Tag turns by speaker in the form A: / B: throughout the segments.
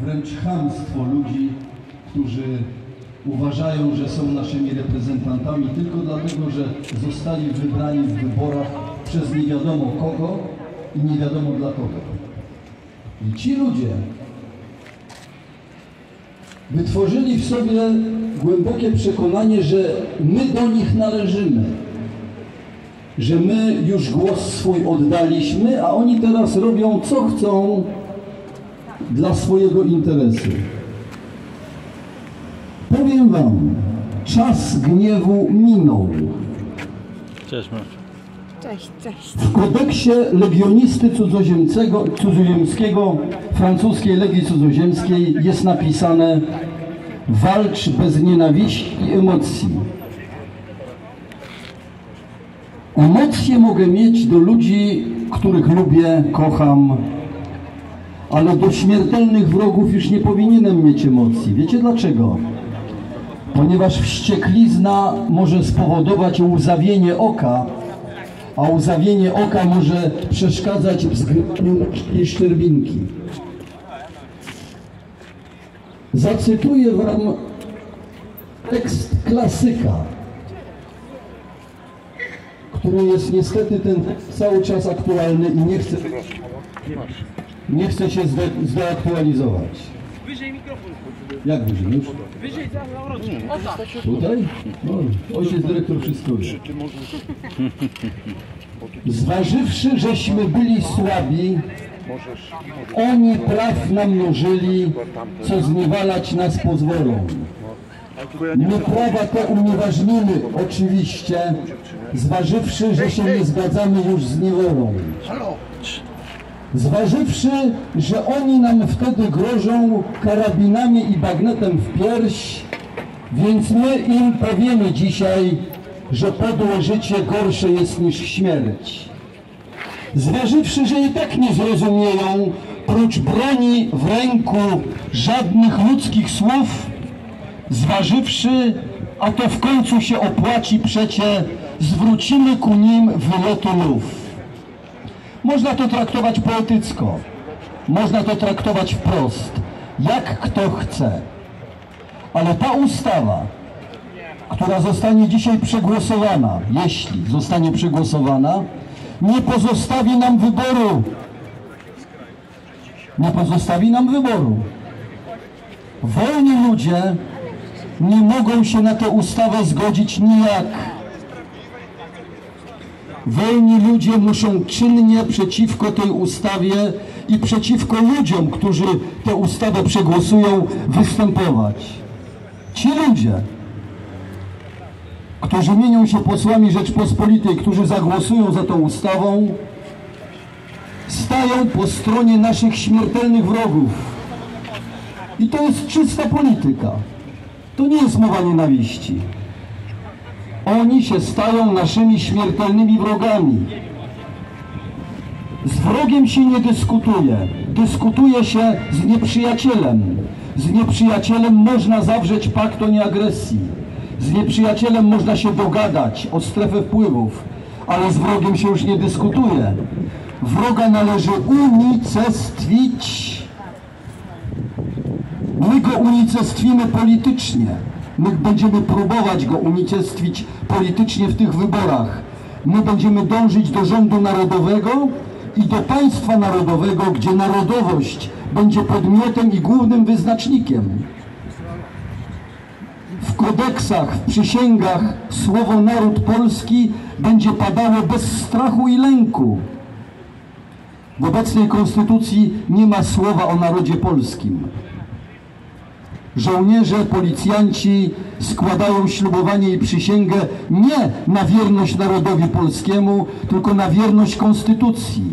A: wręcz chamstwo ludzi, którzy uważają, że są naszymi reprezentantami tylko dlatego, że zostali wybrani w wyborach przez nie wiadomo kogo i nie wiadomo dla kogo. I ci ludzie wytworzyli w sobie głębokie przekonanie, że my do nich należymy, że my już głos swój oddaliśmy, a oni teraz robią co chcą dla swojego interesu. Powiem Wam, czas gniewu minął.
B: Cześć.
C: Cześć, cześć.
A: W kodeksie legionisty cudzoziemcego, cudzoziemskiego, francuskiej Legii Cudzoziemskiej jest napisane walcz bez nienawiści i emocji. Emocje mogę mieć do ludzi, których lubię, kocham, ale do śmiertelnych wrogów już nie powinienem mieć emocji. Wiecie dlaczego? Ponieważ wścieklizna może spowodować łzawienie oka, a łzawienie oka może przeszkadzać w zgryzieniu i szczerbinki. Zacytuję Wam tekst klasyka, który jest niestety ten cały czas aktualny i nie chce, nie chce się zde, zdeaktualizować.
D: Wyżej mikrofon.
A: Jak wyżej? Już?
D: Wyżej za zawrotnie. O tak.
A: Tutaj? No, ojciec dyrektor wszystko wie. Zważywszy, żeśmy byli słabi, oni praw namnożyli, co zniewalać nas pozwolą. My prawa te unieważnimy oczywiście, zważywszy, że się nie zgadzamy już z niewolą. Zważywszy, że oni nam wtedy grożą karabinami i bagnetem w pierś, więc my im powiemy dzisiaj, że podłe życie gorsze jest niż śmierć. Zważywszy, że i tak nie zrozumieją, prócz broni w ręku żadnych ludzkich słów, zważywszy, a to w końcu się opłaci przecie, zwrócimy ku nim wylotu lów. Można to traktować poetycko, można to traktować wprost, jak kto chce. Ale ta ustawa, która zostanie dzisiaj przegłosowana, jeśli zostanie przegłosowana, nie pozostawi nam wyboru. Nie pozostawi nam wyboru. Wolni ludzie nie mogą się na tę ustawę zgodzić nijak. Wolni ludzie muszą czynnie przeciwko tej ustawie i przeciwko ludziom, którzy tę ustawę przegłosują, występować. Ci ludzie, którzy mienią się posłami Rzeczpospolitej, którzy zagłosują za tą ustawą, stają po stronie naszych śmiertelnych wrogów. I to jest czysta polityka. To nie jest mowa nienawiści. Oni się stają naszymi śmiertelnymi wrogami. Z wrogiem się nie dyskutuje. Dyskutuje się z nieprzyjacielem. Z nieprzyjacielem można zawrzeć pakt o nieagresji. Z nieprzyjacielem można się dogadać o strefę wpływów, ale z wrogiem się już nie dyskutuje. Wroga należy unicestwić. My go unicestwimy politycznie. My będziemy próbować go unicestwić politycznie w tych wyborach. My będziemy dążyć do rządu narodowego i do państwa narodowego, gdzie narodowość będzie podmiotem i głównym wyznacznikiem. W kodeksach, w przysięgach słowo naród polski będzie padało bez strachu i lęku. W obecnej konstytucji nie ma słowa o narodzie polskim. Żołnierze, policjanci składają ślubowanie i przysięgę nie na wierność narodowi polskiemu, tylko na wierność konstytucji.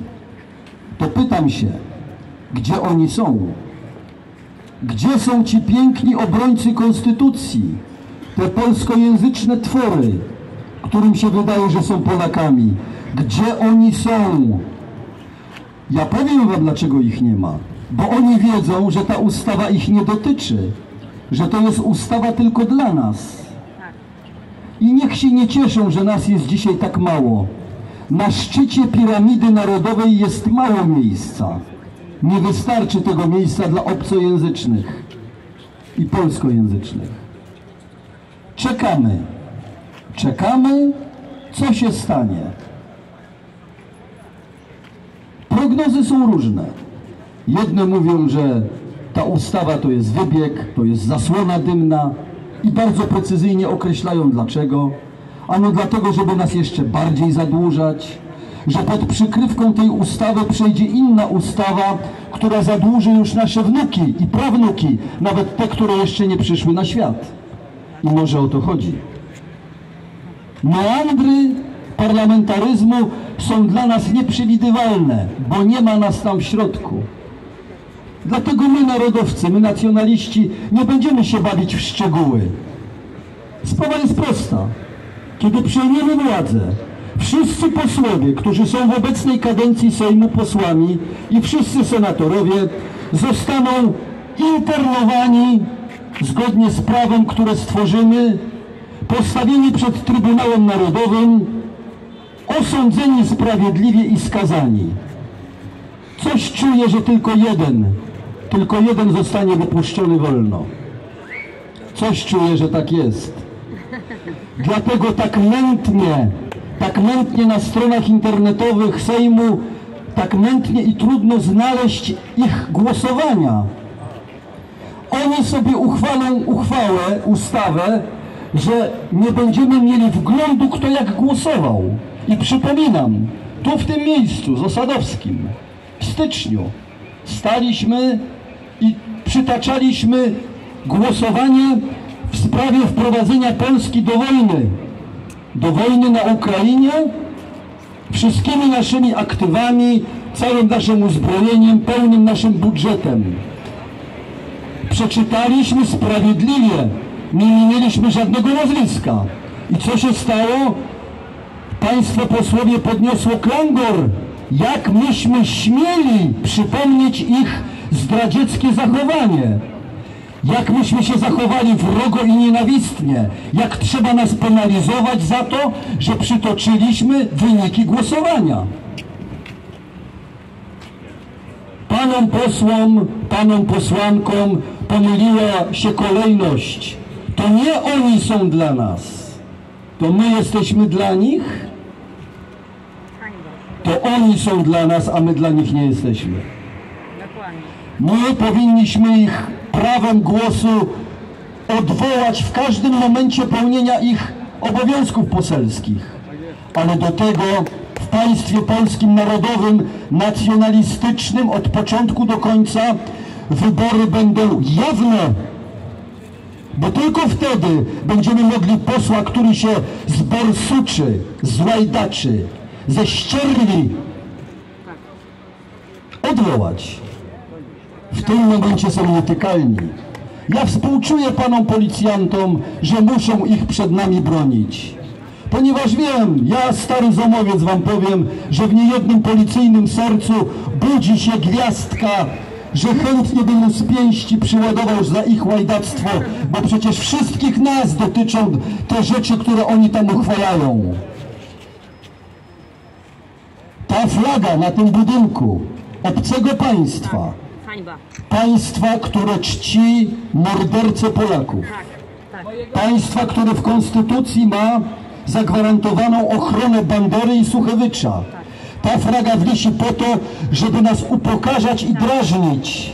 A: To pytam się, gdzie oni są? Gdzie są ci piękni obrońcy konstytucji? Te polskojęzyczne twory, którym się wydaje, że są Polakami. Gdzie oni są? Ja powiem wam, dlaczego ich nie ma. Bo oni wiedzą, że ta ustawa ich nie dotyczy. Że to jest ustawa tylko dla nas. I niech się nie cieszą, że nas jest dzisiaj tak mało. Na szczycie piramidy narodowej jest mało miejsca. Nie wystarczy tego miejsca dla obcojęzycznych i polskojęzycznych. Czekamy. Czekamy, co się stanie. Prognozy są różne. Jedne mówią, że ta ustawa to jest wybieg, to jest zasłona dymna i bardzo precyzyjnie określają dlaczego. Ano dlatego, żeby nas jeszcze bardziej zadłużać, że pod przykrywką tej ustawy przejdzie inna ustawa, która zadłuży już nasze wnuki i prawnuki, nawet te, które jeszcze nie przyszły na świat. I może o to chodzi. Meandry parlamentaryzmu są dla nas nieprzewidywalne, bo nie ma nas tam w środku. Dlatego my, narodowcy, my, nacjonaliści, nie będziemy się bawić w szczegóły. Sprawa jest prosta. Kiedy przejmiemy władzę, wszyscy posłowie, którzy są w obecnej kadencji Sejmu posłami i wszyscy senatorowie zostaną internowani zgodnie z prawem, które stworzymy, postawieni przed Trybunałem Narodowym, osądzeni sprawiedliwie i skazani. Coś czuję, że tylko jeden, tylko jeden zostanie wypuszczony wolno. Coś czuję, że tak jest. Dlatego tak mętnie, tak mętnie na stronach internetowych Sejmu, tak mętnie i trudno znaleźć ich głosowania. Oni sobie uchwalą uchwałę, ustawę, że nie będziemy mieli wglądu, kto jak głosował. I przypominam, tu w tym miejscu, z Osadowskim, w styczniu, staliśmy i przytaczaliśmy głosowanie w sprawie wprowadzenia Polski do wojny. Do wojny na Ukrainie, wszystkimi naszymi aktywami, całym naszym uzbrojeniem, pełnym naszym budżetem. Przeczytaliśmy sprawiedliwie, nie mieliśmy żadnego nazwiska. I co się stało? Państwo posłowie podniosło klangor. Jak myśmy śmieli przypomnieć ich zdradzieckie zachowanie. Jak myśmy się zachowali wrogo i nienawistnie. Jak trzeba nas penalizować za to, że przytoczyliśmy wyniki głosowania. Panom posłom, panom posłankom pomyliła się kolejność. To nie oni są dla nas. To my jesteśmy dla nich. To oni są dla nas, a my dla nich nie jesteśmy.
C: Dokładnie.
A: My powinniśmy ich prawem głosu odwołać w każdym momencie pełnienia ich obowiązków poselskich. Ale do tego w państwie polskim narodowym, nacjonalistycznym od początku do końca wybory będą jawne. Bo tylko wtedy będziemy mogli posła, który się zborsuczy, złajdaczy, ze ścierli odwołać. W tym momencie są nietykalni. Ja współczuję panom policjantom, że muszą ich przed nami bronić. Ponieważ wiem, ja stary zomowiec wam powiem, że w niejednym policyjnym sercu budzi się gwiazdka, że chętnie bym mu z pięści przyładował za ich łajdactwo, bo przecież wszystkich nas dotyczą te rzeczy, które oni tam uchwalają. Ta flaga na tym budynku obcego państwa,
C: Hańba.
A: państwa, które czci mordercę Polaków,
C: Tak, tak.
A: państwa, które w konstytucji ma zagwarantowaną ochronę Bandery i Suchewycza. Ta flaga wisi po to, żeby nas upokarzać i drażnić.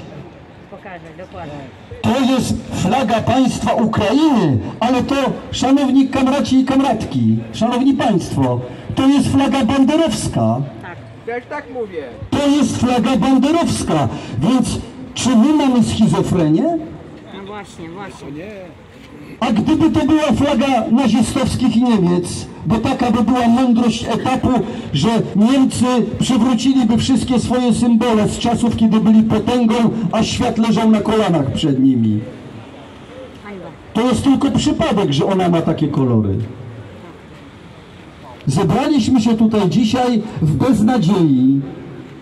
C: Pokażę, dokładnie.
A: To jest flaga państwa Ukrainy, ale to, szanowni kamraci i kamratki, szanowni państwo, to jest flaga banderowska.
D: Też tak mówię.
A: To jest flaga banderowska, więc czy my mamy schizofrenię?
C: No właśnie, właśnie.
A: A gdyby to była flaga nazistowskich Niemiec, bo taka by była mądrość etapu, że Niemcy przywróciliby wszystkie swoje symbole z czasów, kiedy byli potęgą, a świat leżał na kolanach przed nimi. To jest tylko przypadek, że ona ma takie kolory. Zebraliśmy się tutaj dzisiaj w beznadziei,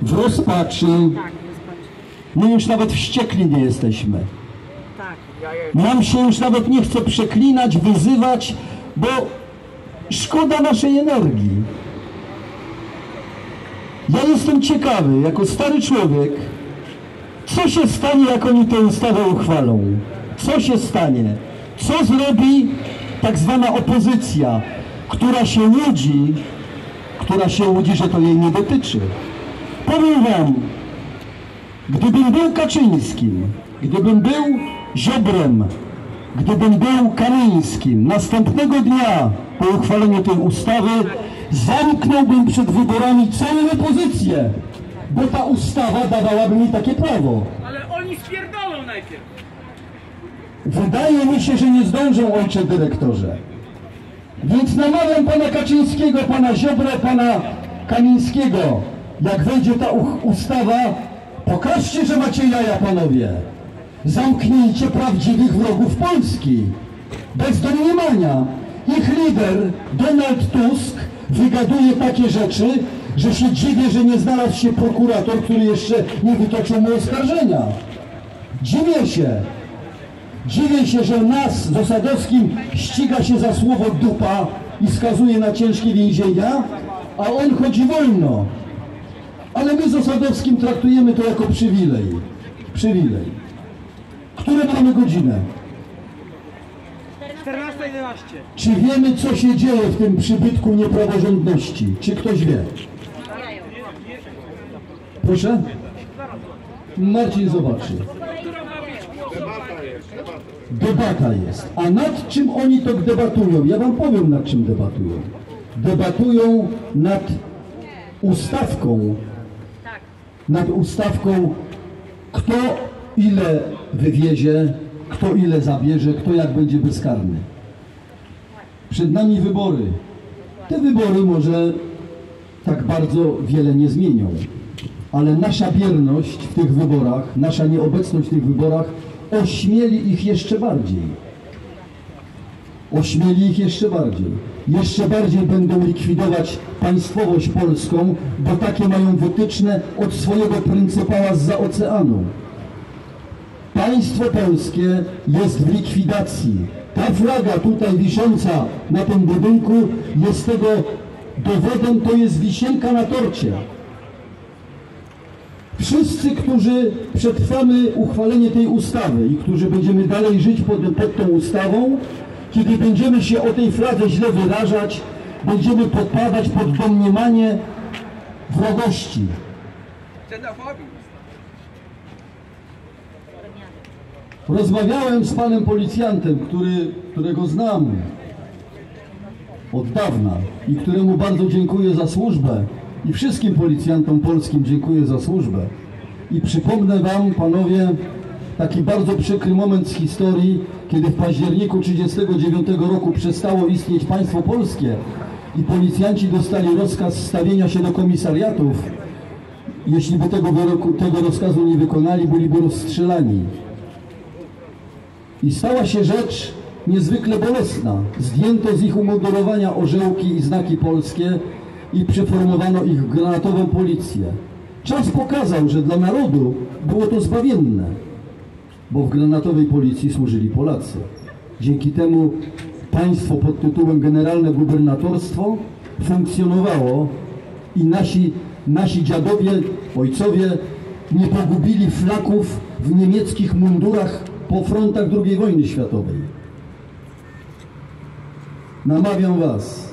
A: w rozpaczy. My już nawet wściekli nie jesteśmy. Nam się już nawet nie chce przeklinać, wyzywać, bo szkoda naszej energii. Ja jestem ciekawy, jako stary człowiek, Co się stanie, jak oni tę ustawę uchwalą? Co się stanie? Co zrobi tak zwana opozycja, która się łudzi, która się łudzi, że to jej nie dotyczy? Powiem wam, gdybym był Kaczyńskim, gdybym był Ziobrem, gdybym był Kamińskim, następnego dnia po uchwaleniu tej ustawy zamknąłbym przed wyborami całą opozycję, bo ta ustawa dawałaby mi takie prawo.
D: Ale oni spierdolą najpierw.
A: Wydaje mi się, że nie zdążą, ojcze dyrektorze. Więc namawiam pana Kaczyńskiego, pana Ziobrę, pana Kamińskiego. Jak wejdzie ta ustawa, pokażcie, że macie jaja, panowie. Zamknijcie prawdziwych wrogów Polski. Bez domniemania. Ich lider, Donald Tusk, wygaduje takie rzeczy, że się dziwię, że nie znalazł się prokurator, który jeszcze nie wytoczył mu oskarżenia. Dziwię się. Dziwię się, że nas z Osadowskim ściga się za słowo dupa i skazuje na ciężkie więzienia, a on chodzi wolno. Ale my z Osadowskim traktujemy to jako przywilej. Przywilej. Które mamy godzinę?
D: 14.11.
A: Czy wiemy, co się dzieje w tym przybytku niepraworządności? Czy ktoś wie? Proszę? Marcin zobaczy. Debata jest. A nad czym oni to debatują? Ja wam powiem, nad czym debatują. Debatują nad ustawką. Nad ustawką, kto ile wywiezie, kto ile zabierze, kto jak będzie bezkarny. Przed nami wybory. Te wybory może tak bardzo wiele nie zmienią, ale nasza bierność w tych wyborach, nasza nieobecność w tych wyborach ośmieli ich jeszcze bardziej. Ośmieli ich jeszcze bardziej. Jeszcze bardziej będą likwidować państwowość polską, bo takie mają wytyczne od swojego pryncypała z oceanu. Państwo polskie jest w likwidacji. Ta flaga tutaj wisząca na tym budynku jest tego dowodem, to jest wisienka na torcie. Wszyscy, którzy przetrwamy uchwalenie tej ustawy i którzy będziemy dalej żyć pod, pod tą ustawą, kiedy będziemy się o tej fladze źle wyrażać, będziemy podpadać pod domniemanie wrogości. Rozmawiałem z panem policjantem, który, którego znam od dawna i któremu bardzo dziękuję za służbę i wszystkim policjantom polskim dziękuję za służbę. I przypomnę wam, panowie, taki bardzo przykry moment z historii, kiedy w październiku 1939 roku przestało istnieć państwo polskie i policjanci dostali rozkaz stawienia się do komisariatów. Jeśli by tego, wyroku, tego rozkazu nie wykonali, byliby rozstrzelani. I stała się rzecz niezwykle bolesna. Zdjęto z ich umundurowania orzełki i znaki polskie i przeformowano ich w granatową policję. Czas pokazał, że dla narodu było to zbawienne, bo w granatowej policji służyli Polacy. Dzięki temu państwo pod tytułem Generalne Gubernatorstwo funkcjonowało i nasi, nasi dziadowie, ojcowie nie pogubili flaków w niemieckich mundurach po frontach II wojny światowej. Namawiam Was,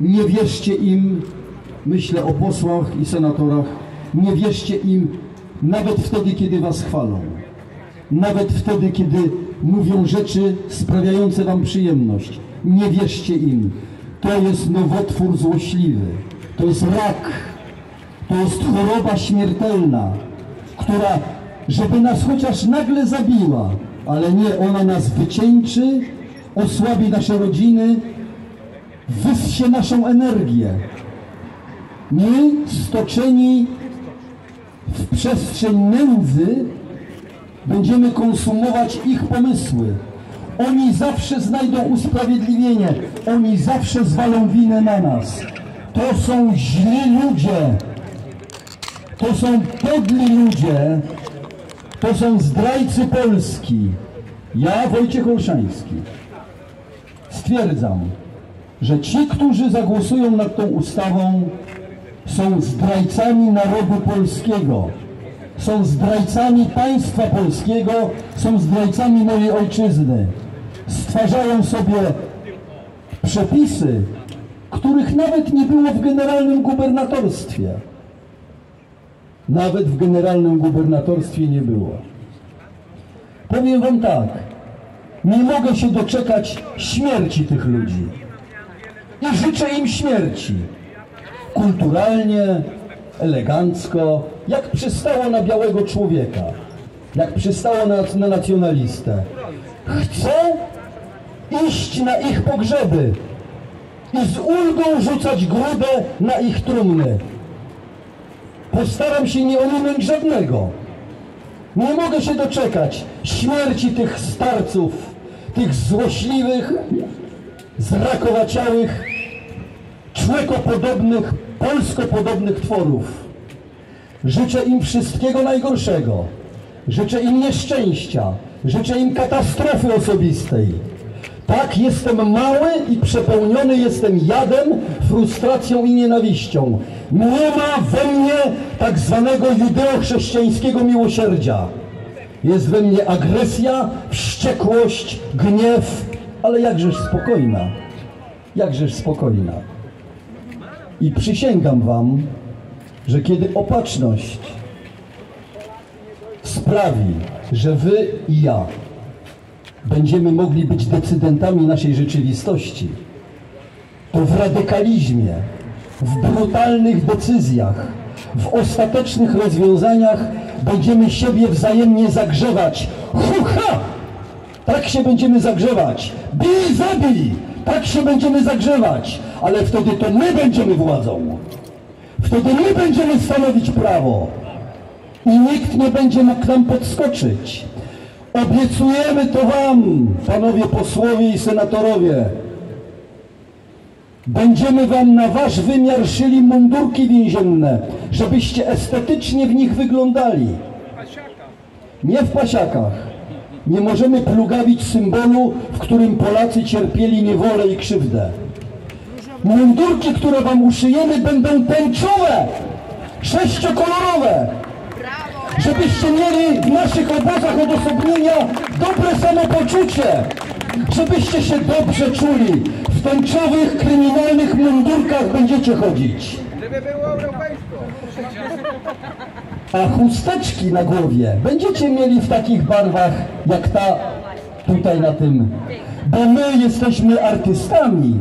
A: nie wierzcie im, myślę o posłach i senatorach, nie wierzcie im nawet wtedy, kiedy Was chwalą. Nawet wtedy, kiedy mówią rzeczy sprawiające Wam przyjemność. Nie wierzcie im. To jest nowotwór złośliwy. To jest rak. To jest choroba śmiertelna, która, żeby nas chociaż nagle zabiła, ale nie, ona nas wycieńczy, osłabi nasze rodziny, wyssie naszą energię. My, stoczeni w przestrzeń nędzy, będziemy konsumować ich pomysły. Oni zawsze znajdą usprawiedliwienie, oni zawsze zwalą winę na nas. To są źli ludzie, to są podli ludzie, to są zdrajcy Polski. Ja, Wojciech Olszański, stwierdzam, że ci, którzy zagłosują nad tą ustawą, są zdrajcami narodu polskiego. są zdrajcami państwa polskiego, są zdrajcami mojej ojczyzny. Stwarzają sobie przepisy, których nawet nie było w generalnym gubernatorstwie. Nawet w generalnym gubernatorstwie nie było. Powiem wam tak, nie mogę się doczekać śmierci tych ludzi. I życzę im śmierci. Kulturalnie, elegancko, jak przystało na białego człowieka, jak przystało na, na nacjonalistę. Chcę iść na ich pogrzeby i z ulgą rzucać grudę na ich trumny. Postaram się nie ominąć żadnego. Nie mogę się doczekać śmierci tych starców, tych złośliwych, zrakowaciałych, człekopodobnych, polskopodobnych tworów. Życzę im wszystkiego najgorszego. Życzę im nieszczęścia. Życzę im katastrofy osobistej. Tak, jestem mały i przepełniony jestem jadem, frustracją i nienawiścią. Nie ma we mnie tak zwanego judeo-chrześcijańskiego miłosierdzia. Jest we mnie agresja, wściekłość, gniew, ale jakżeż spokojna. Jakżeż spokojna. I przysięgam wam, że kiedy opatrzność sprawi, że wy i ja będziemy mogli być decydentami naszej rzeczywistości, to w radykalizmie, w brutalnych decyzjach, w ostatecznych rozwiązaniach będziemy siebie wzajemnie zagrzewać. Hucha! Tak się będziemy zagrzewać. Bij, zabij! Tak się będziemy zagrzewać. Ale wtedy to my będziemy władzą. Wtedy my będziemy stanowić prawo. I nikt nie będzie mógł nam podskoczyć. Obiecujemy to wam, panowie posłowie i senatorowie. Będziemy wam na wasz wymiar szyli mundurki więzienne, żebyście estetycznie w nich wyglądali. Nie w pasiakach. Nie możemy plugawić symbolu, w którym Polacy cierpieli niewolę i krzywdę. Mundurki, które wam uszyjemy, będą tęczowe, sześciokolorowe, żebyście mieli w naszych obozach odosobnienia dobre samopoczucie, żebyście się dobrze czuli. W tęczowych, kryminalnych mundurkach będziecie chodzić. A chusteczki na głowie będziecie mieli w takich barwach jak ta tutaj na tym. Bo my jesteśmy artystami.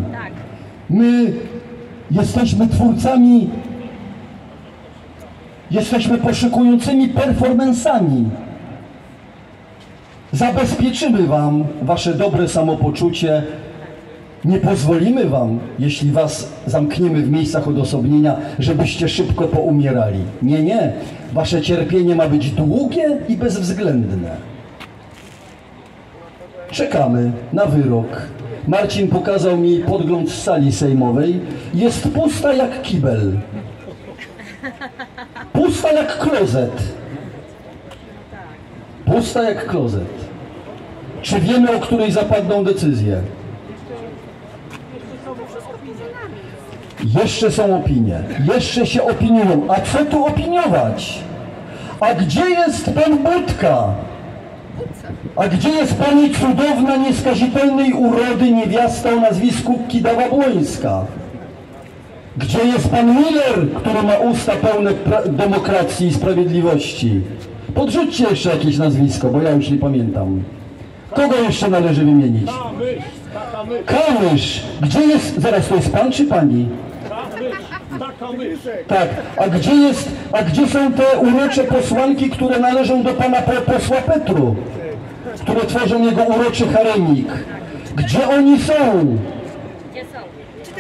A: My jesteśmy twórcami, jesteśmy poszukującymi performansami. Zabezpieczymy Wam Wasze dobre samopoczucie. Nie pozwolimy Wam, jeśli Was zamkniemy w miejscach odosobnienia, żebyście szybko poumierali. Nie, nie. Wasze cierpienie ma być długie i bezwzględne. Czekamy na wyrok. Marcin pokazał mi podgląd z sali sejmowej. Jest pusta jak kibel. Pusta jak klozet. Pusta jak klozet. Czy wiemy, o której zapadną decyzje? Jeszcze są opinie. Jeszcze się opiniują. A co tu opiniować? A gdzie jest pan Budka? A gdzie jest pani cudowna, nieskazitelnej urody niewiasta o nazwisku Kidawa-Błońska? Gdzie jest pan Miller, który ma usta pełne demokracji i sprawiedliwości? Podrzućcie jeszcze jakieś nazwisko, bo ja już nie pamiętam. Kogo jeszcze należy wymienić? Kamysz! Gdzie jest... Zaraz, to jest pan czy pani? Tak, a gdzie jest, a gdzie są te urocze posłanki, które należą do pana po- posła Petru? Które tworzą jego uroczy haremik? Gdzie oni są?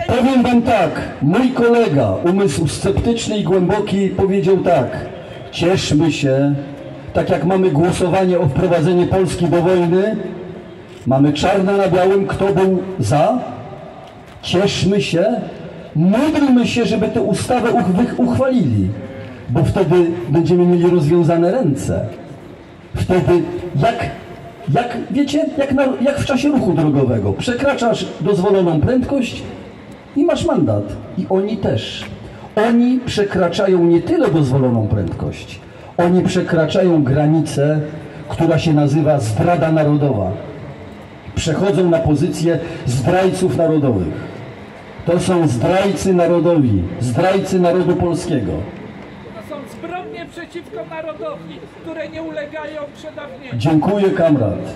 A: Powiem wam tak, mój kolega, umysł sceptyczny i głęboki, powiedział tak. Cieszmy się, tak jak mamy głosowanie o wprowadzenie Polski do wojny, mamy czarne na białym, kto był za. Cieszmy się, módlmy się, żeby tę ustawę uchwalili, bo wtedy będziemy mieli rozwiązane ręce. Wtedy jak, jak wiecie, jak, na, jak w czasie ruchu drogowego. Przekraczasz dozwoloną prędkość i masz mandat. I oni też. Oni przekraczają nie tyle dozwoloną prędkość, Oni przekraczają granicę, która się nazywa zdrada narodowa. Przechodzą na pozycję zdrajców narodowych. To są zdrajcy narodowi, zdrajcy narodu polskiego.
E: To są zbrodnie przeciwko narodowi, które nie ulegają przedawnieniu.
A: Dziękuję, kamrat.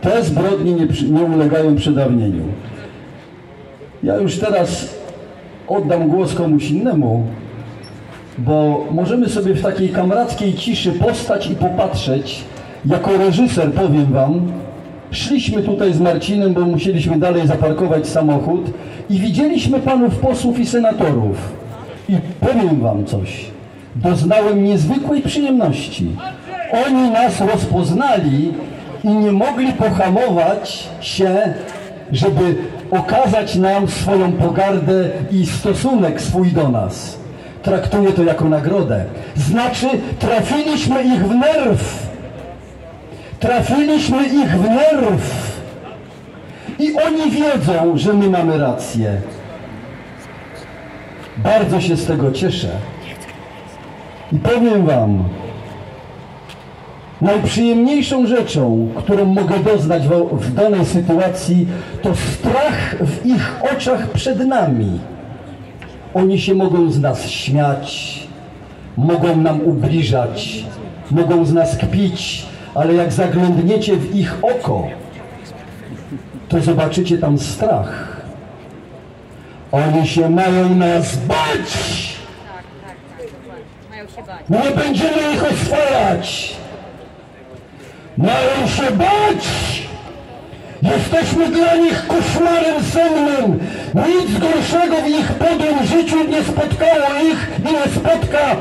A: Te zbrodnie nie, nie ulegają przedawnieniu. Ja już teraz oddam głos komuś innemu, bo możemy sobie w takiej kamrackiej ciszy postać i popatrzeć. Jako reżyser powiem wam, szliśmy tutaj z Marcinem, bo musieliśmy dalej zaparkować samochód i widzieliśmy panów posłów i senatorów. I powiem wam coś. Doznałem niezwykłej przyjemności. Oni nas rozpoznali i nie mogli pohamować się, żeby okazać nam swoją pogardę i stosunek swój do nas. Traktuję to jako nagrodę. Znaczy, trafiliśmy ich w nerw. Trafiliśmy ich w nerw. I oni wiedzą, że my mamy rację. Bardzo się z tego cieszę. I powiem Wam, najprzyjemniejszą rzeczą, którą mogę doznać w, danej sytuacji, to strach w ich oczach przed nami. Oni się mogą z nas śmiać, mogą nam ubliżać, mogą z nas kpić, ale jak zaglądniecie w ich oko, to zobaczycie tam strach. Oni się mają nas bać! Nie będziemy ich oswajać. Mają się bać. Jesteśmy dla nich koszmarem sennym. Nic gorszego w ich podłym życiu nie spotkało ich i nie spotka.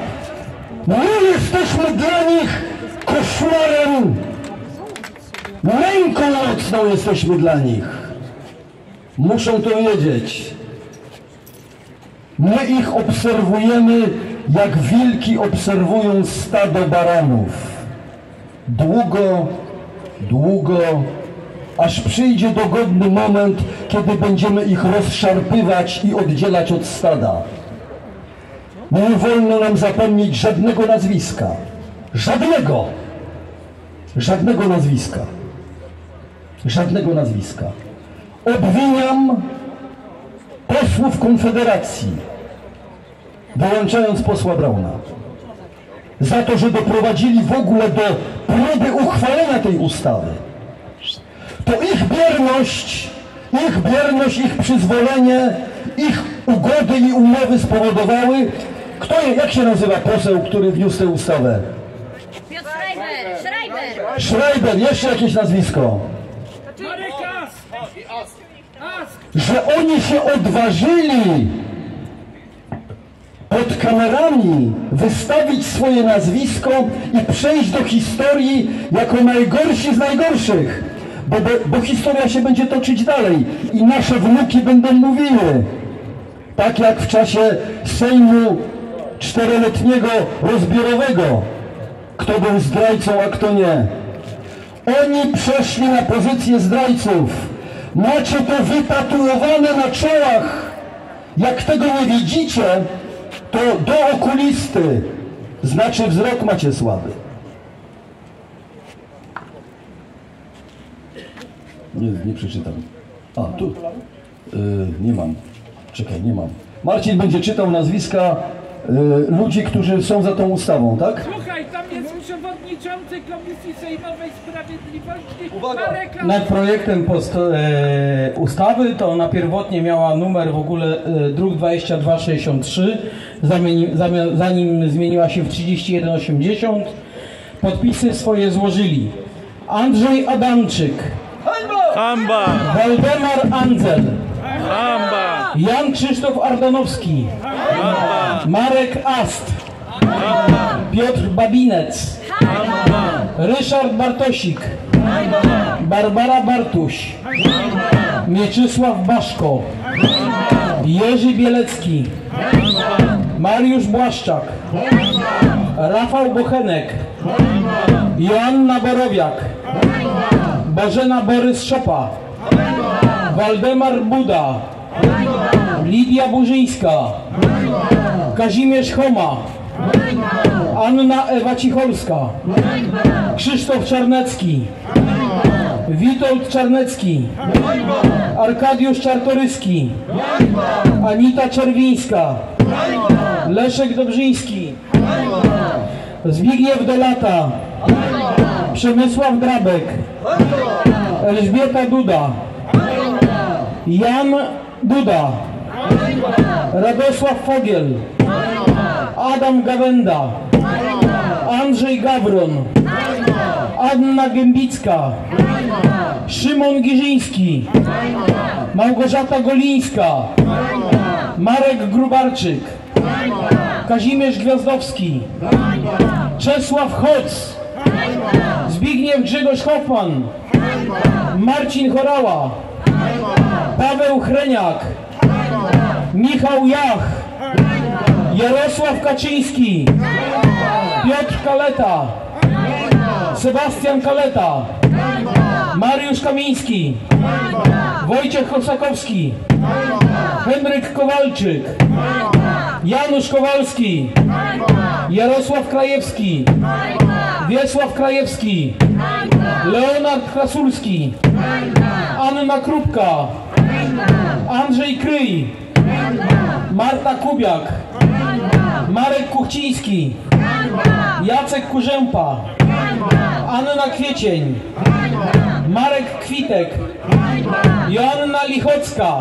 A: My jesteśmy dla nich koszmarem. Męką nocną jesteśmy dla nich. Muszą to wiedzieć. My ich obserwujemy, jak wilki obserwują stado baranów. Długo, długo, aż przyjdzie dogodny moment, kiedy będziemy ich rozszarpywać i oddzielać od stada. Nie wolno nam zapomnieć żadnego nazwiska. Żadnego. Żadnego nazwiska. Żadnego nazwiska. Obwiniam posłów Konfederacji, wyłączając posła Brauna, za to, że doprowadzili w ogóle do próby uchwalenia tej ustawy. To ich bierność, ich bierność, ich przyzwolenie, ich ugody i umowy spowodowały. Kto, jak się nazywa poseł, który wniósł tę ustawę?
C: Schreiber!
A: Jeszcze jakieś nazwisko. Że oni się odważyli pod kamerami wystawić swoje nazwisko i przejść do historii jako najgorsi z najgorszych. Bo, bo, bo historia się będzie toczyć dalej i nasze wnuki będą mówiły. Tak jak w czasie Sejmu czteroletniego rozbiorowego. Kto był zdrajcą, a kto nie. Oni przeszli na pozycję zdrajców. Macie to wytatuowane na czołach. Jak tego nie widzicie, to do okulisty. Znaczy wzrok macie słaby. Nie, nie przeczytam. A, tu. Y, nie mam. Czekaj, nie mam. Marcin będzie czytał nazwiska y, ludzi, którzy są za tą ustawą, tak?
E: Słuchaj, tam jest przewodniczący Komisji Sejmowej Sprawiedliwości Marek Ast.
F: Nad projektem e, ustawy to ona pierwotnie miała numer w ogóle e, druk 2263, zamieni, zamia- zanim zmieniła się w 3180. Podpisy swoje złożyli Andrzej Adamczyk,
B: Hamba!
F: Waldemar Andzel,
B: Hamba!
F: Jan Krzysztof Ardanowski, Marek Ast, Piotr Babinec, Ryszard Bartosik, Barbara Bartuś, Mieczysław Baszko, Jerzy Bielecki, Mariusz Błaszczak, Rafał Bochenek, Joanna Borowiak, Bożena Borys Szopa, Waldemar Buda, Lidia Burzyńska, Kazimierz Choma, Anna Ewa Cicholska, Krzysztof Czarnecki, Witold Czarnecki, Arkadiusz Czartoryski, Anita Czerwińska, Leszek Dobrzyński, Zbigniew Dolata, Przemysław Drabek, Elżbieta Duda, Jan Duda, Radosław Fogiel, Adam Gawenda, Andrzej Gawron, Anna Gębicka, Szymon Giżyński, Małgorzata Golińska, Marek Grubarczyk, Kazimierz Gwiazdowski, Czesław Hoc, Zbigniew Grzegorz Hoffman, Marcin Chorała, Paweł Chreniak, Michał Jach, Jarosław Kaczyński, Piotr Kaleta, Sebastian Kaleta, Mariusz Kamiński, Wojciech Kosakowski, Henryk Kowalczyk, Janusz Kowalski, Jarosław Krajewski, Wiesław Krajewski, Leonard Krasulski, Anna Krupka, Andrzej Kryj, Marta Kubiak, Marek Kuchciński, Jacek Kurzępa, Anna Kwiecień, Marek Kwitek, Joanna Lichocka,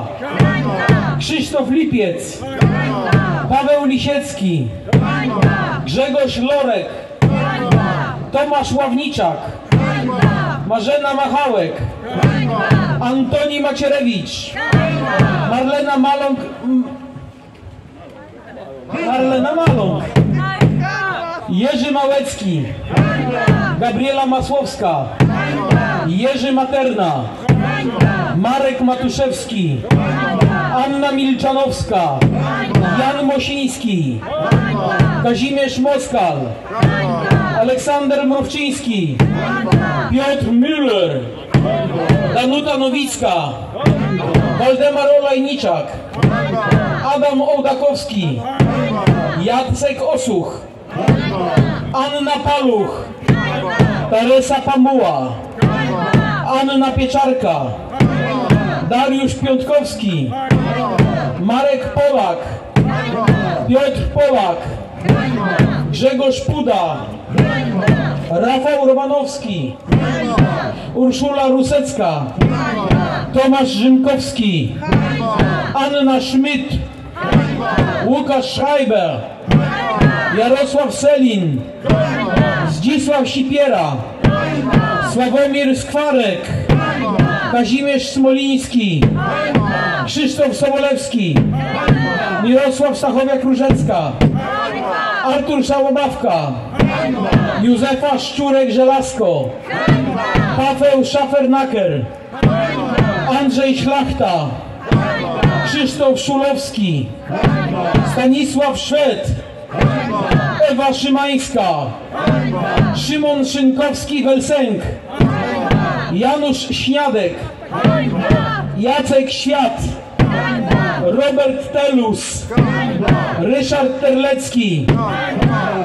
F: Krzysztof Lipiec, Paweł Lisiecki, Grzegorz Lorek, Tomasz Ławniczak, Marzena Machałek, Antoni Macierewicz, Marlena Maląg, Marlena Maląg, Jerzy Małecki, Gabriela Masłowska, Jerzy Materna, Marek Matuszewski, Anna Milczanowska, Jan Mosiński, Kazimierz Moskal, Aleksander Mrówczyński, Piotr Müller, Danuta Nowicka, Waldemar Olajniczak, Adam Ołdakowski, Jacek Osuch, Anna Paluch, Teresa Pamuła, Anna Pieczarka, Dariusz Piątkowski, Marek Polak, Piotr Polak, Grzegorz Puda, Rafał Romanowski, Urszula Rusecka, Tomasz Rzymkowski, Anna Schmidt, Łukasz Schreiber, Jarosław Selin, Zdzisław Sipiera, Sławomir Skwarek, Kazimierz Smoliński, Krzysztof Sobolewski, Mirosław Stachowiak-Różecka, Artur Szałobawka, Józefa Szczurek-Żelazko, Paweł Szafernaker, Andrzej Szlachta, Krzysztof Szulowski, Stanisław Szwed, Ewa Szymańska, Szymon Szynkowski-Welsenk, Janusz Śniadek, Jacek Świat, Robert Telus, Ryszard Terlecki,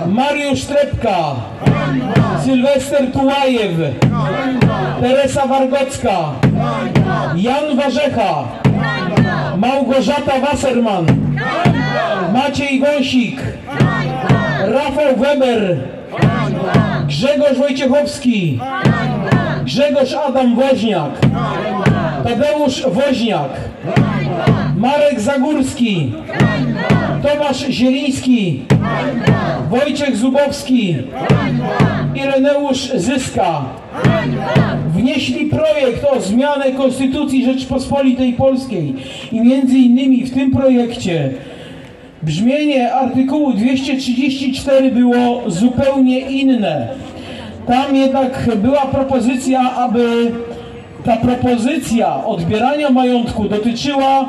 F: Mariusz Trepka, Sylwester Tułajew, Teresa Wargocka, Jan Warzecha, Małgorzata Wasserman, Maciej Wąsik, Rafał Weber, Grzegorz Wojciechowski, Grzegorz Adam Woźniak, Tadeusz Woźniak, Marek Zagórski, Tomasz Zieliński, Wojciech Zubowski, Ireneusz Zyska. Wnieśli projekt o zmianę Konstytucji Rzeczpospolitej Polskiej i między innymi w tym projekcie brzmienie artykułu 234 było zupełnie inne. Tam jednak była propozycja, aby ta propozycja odbierania majątku dotyczyła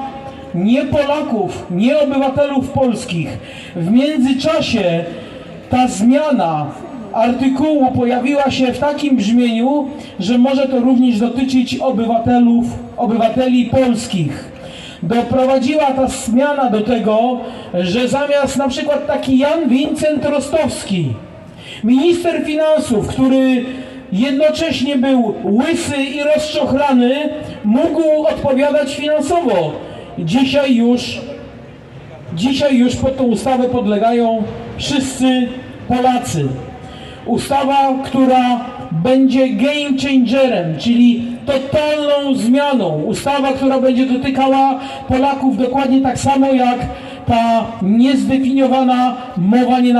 F: nie Polaków, nie obywatelów polskich. W międzyczasie ta zmiana artykułu pojawiła się w takim brzmieniu, że może to również dotyczyć obywatelów, obywateli polskich. Doprowadziła ta zmiana do tego, że zamiast na przykład taki Jan Wincent Rostowski, minister finansów, który jednocześnie był łysy i rozczochrany, mógł odpowiadać finansowo. Dzisiaj już, dzisiaj już pod tą ustawę podlegają wszyscy Polacy. Ustawa, która będzie game changerem, czyli totalną zmianą. Ustawa, która będzie dotykała Polaków dokładnie tak samo jak ta niezdefiniowana mowa nienawiści.